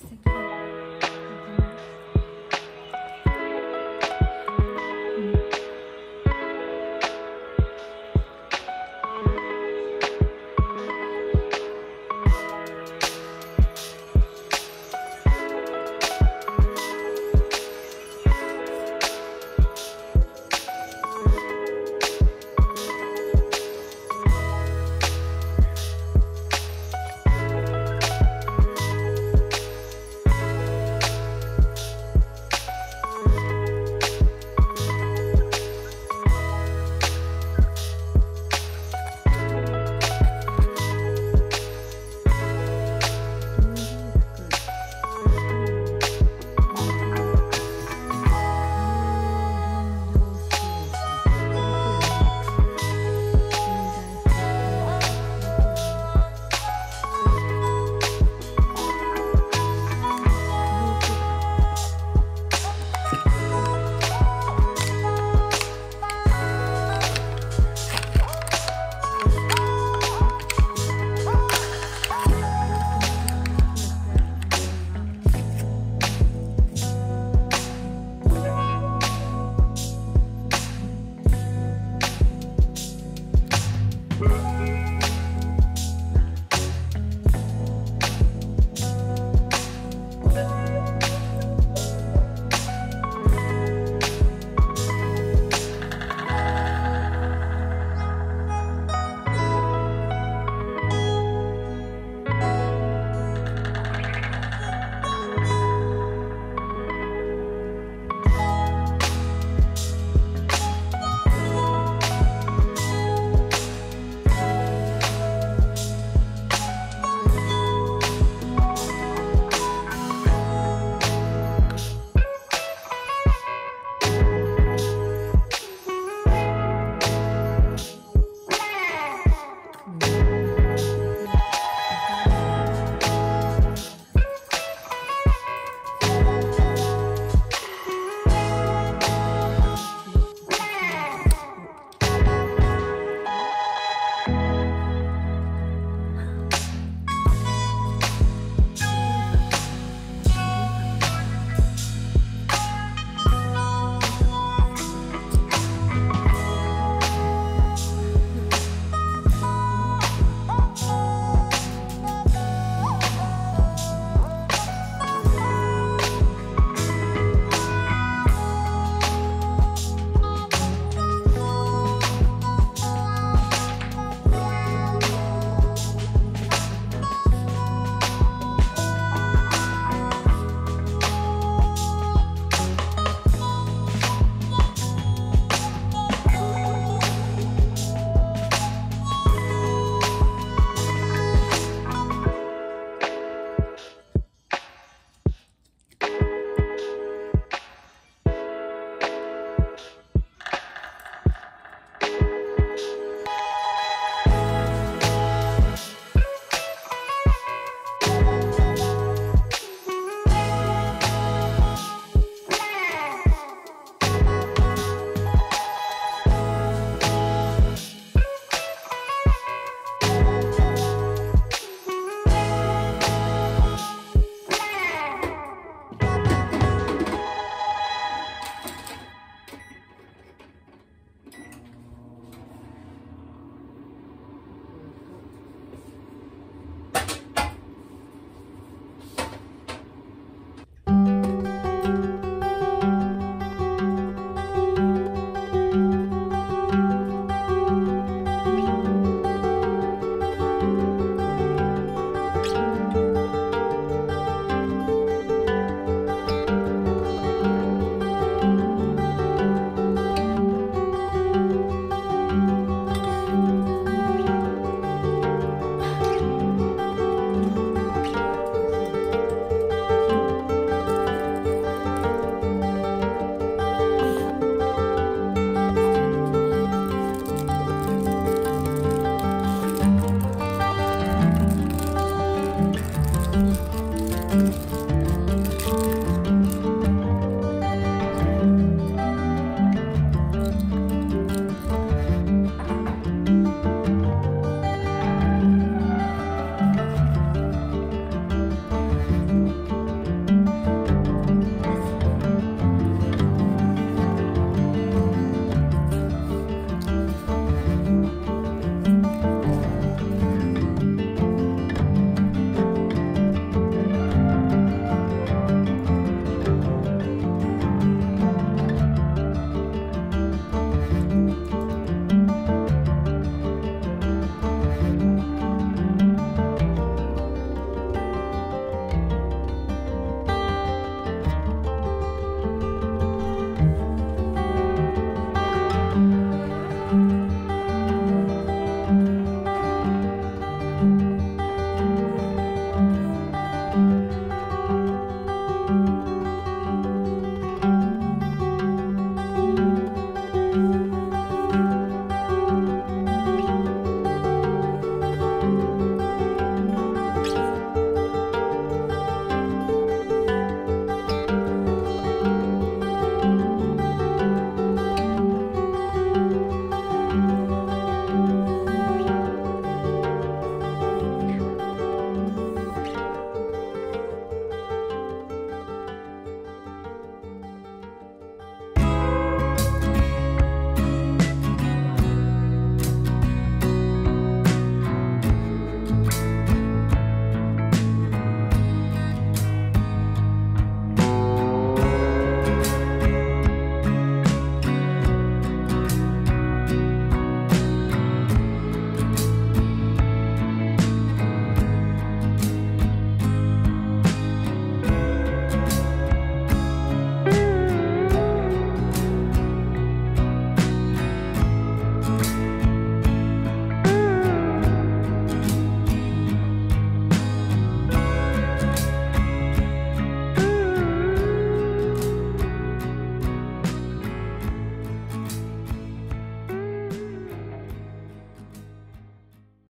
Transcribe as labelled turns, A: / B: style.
A: Six,